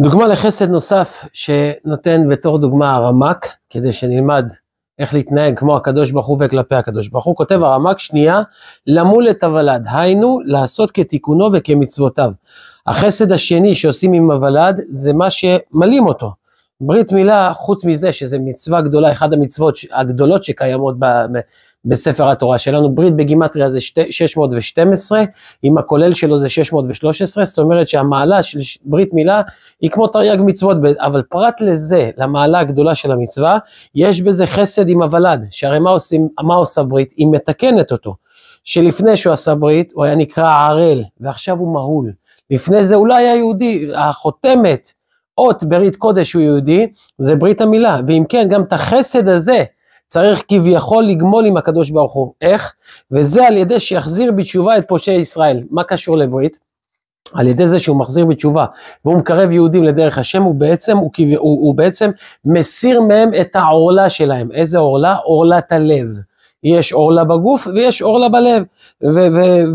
דוגמה לחסד נוסף שנותן בתור דוגמה הרמק, כדי שנלמד איך להתנהג כמו הקדוש ברוך הוא וכלפי הקדוש ברוך הוא, כותב הרמק שנייה, למול את הוולד, היינו לעשות כתיקונו וכמצוותיו. החסד השני שעושים עם הוולד זה מה שמלים אותו. ברית מילה, חוץ מזה שזה מצווה גדולה, אחת המצוות הגדולות שקיימות בספר התורה שלנו, ברית בגימטריה זה 612, אם הכולל שלו זה 613, זאת אומרת שהמעלה של ברית מילה היא כמו תרי"ג מצוות, אבל פרט לזה, למעלה הגדולה של המצווה, יש בזה חסד עם הוולד, שהרי מה, עושים, מה עושה ברית? היא מתקנת אותו, שלפני שהוא עשה ברית הוא היה נקרא ערל, ועכשיו הוא מהול. לפני זה אולי היה יהודי, החותמת, אות ברית קודש הוא יהודי, זה ברית המילה, ואם כן, גם את החסד הזה, צריך כביכול לגמול עם הקדוש ברוך הוא. איך? וזה על ידי שיחזיר בתשובה את פושעי ישראל. מה קשור לברית? על ידי זה שהוא מחזיר בתשובה והוא מקרב יהודים לדרך השם, הוא בעצם, הוא, הוא, הוא בעצם מסיר מהם את העורלה שלהם. איזה עורלה? עורלת הלב. יש עורלה בגוף ויש עורלה בלב,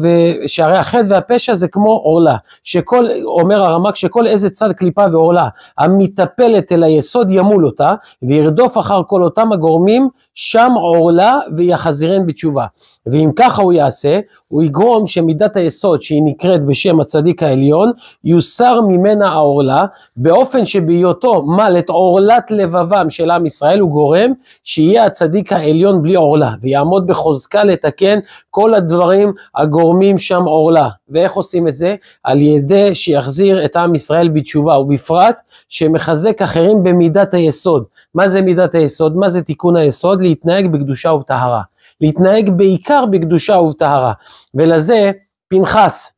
ושהרי החטא והפשע זה כמו עורלה, שכל, אומר הרמק שכל איזה צד קליפה ועורלה המטפלת אל היסוד ימול אותה, וירדוף אחר כל אותם הגורמים, שם עורלה ויחזירן בתשובה. ואם ככה הוא יעשה, הוא יגרום שמידת היסוד שהיא נקראת בשם הצדיק העליון, יוסר ממנה העורלה, באופן שבהיותו מל את עורלת לבבם של עם ישראל, הוא גורם שיהיה הצדיק העליון בלי עורלה, ויעמוד בחוזקה לתקן כל הדברים הגורמים שם עורלה. ואיך עושים את זה? על ידי שיחזיר את עם ישראל בתשובה, ובפרט שמחזק אחרים במידת היסוד. מה זה מידת היסוד? מה זה תיקון היסוד? להתנהג בקדושה ובטהרה. להתנהג בעיקר בקדושה ובטהרה. ולזה פנחס,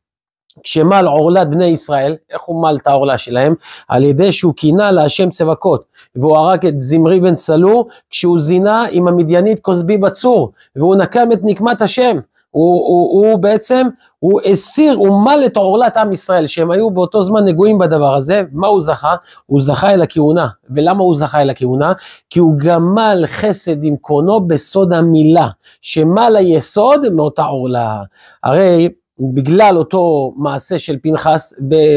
כשמל עורלת בני ישראל, איך הוא מל את העורלה שלהם? על ידי שהוא קינה להשם צבקות, והוא הרג את זמרי בן סלור, כשהוא זינה עם המדיינית כוסבי בצור, והוא נקם את נקמת השם. הוא, הוא, הוא בעצם, הוא הסיר, הוא מל את עורלת עם ישראל, שהם היו באותו זמן נגועים בדבר הזה, מה הוא זכה? הוא זכה אל הכהונה. ולמה הוא זכה אל הכהונה? כי הוא גמל חסד עם קורנו בסוד המילה, שמל היסוד מאותה עורלה. הרי בגלל אותו מעשה של פנחס,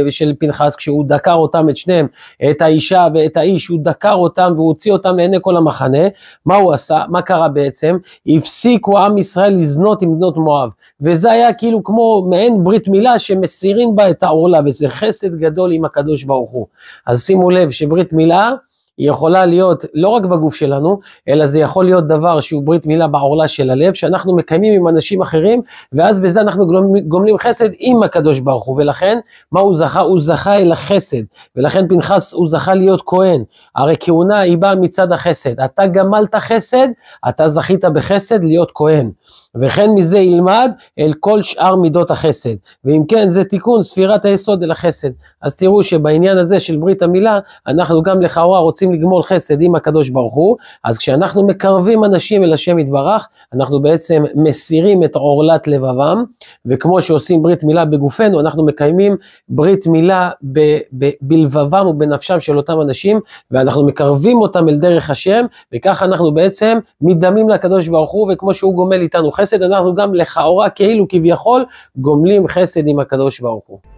של פנחס כשהוא דקר אותם את שניהם, את האישה ואת האיש, הוא דקר אותם והוציא אותם לעיני כל המחנה, מה הוא עשה? מה קרה בעצם? הפסיקו עם ישראל לזנות עם בנות מואב, וזה היה כאילו כמו מעין ברית מילה שמסירים בה את העורלה, וזה חסד גדול עם הקדוש ברוך הוא. אז שימו לב שברית מילה היא יכולה להיות לא רק בגוף שלנו, אלא זה יכול להיות דבר שהוא ברית מילה בעורלה של הלב, שאנחנו מקיימים עם אנשים אחרים, ואז בזה אנחנו גומלים חסד עם הקדוש ברוך הוא, ולכן, מה הוא זכה? הוא זכה אל החסד, ולכן פנחס הוא זכה להיות כהן, הרי כהונה היא באה מצד החסד, אתה גמלת חסד, אתה זכית בחסד להיות כהן. וכן מזה ילמד אל כל שאר מידות החסד. ואם כן, זה תיקון ספירת היסוד אל החסד. אז תראו שבעניין הזה של ברית המילה, אנחנו גם לכאורה רוצים לגמול חסד עם הקדוש ברוך הוא, אז כשאנחנו מקרבים אנשים אל השם יתברך, אנחנו בעצם מסירים את עורלת לבבם, וכמו שעושים ברית מילה בגופנו, אנחנו מקיימים ברית מילה ב- ב- בלבבם ובנפשם של אותם אנשים, ואנחנו מקרבים אותם אל דרך השם, וככה אנחנו בעצם מדמים לקדוש ברוך הוא, וכמו שהוא גומל איתנו חסד, אנחנו גם לכאורה כאילו כביכול גומלים חסד עם הקדוש ברוך הוא.